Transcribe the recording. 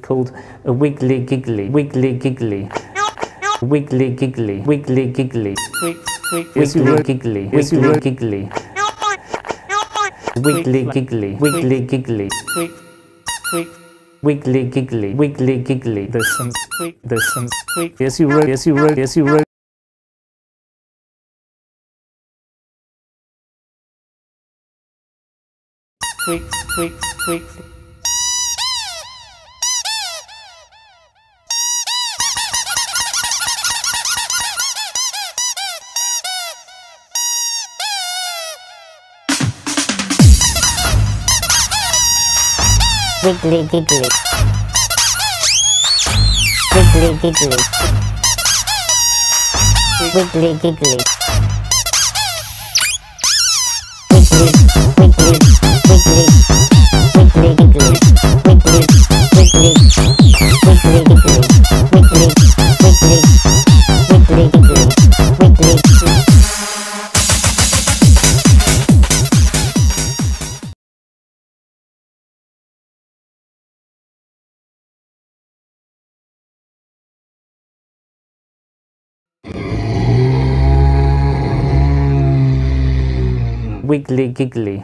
called a wiggly giggly, wiggly giggly, wiggly giggly, wiggly giggly, wiggly giggly, wiggly giggly, wiggly giggly, wiggly giggly, wiggly giggly, wiggly giggly. There's some, there's some, yes you wrote, yes you wrote, yes you wrote. Wiggly giggly. Wiggly giggly. Wiggly giggly. Wiggly giggly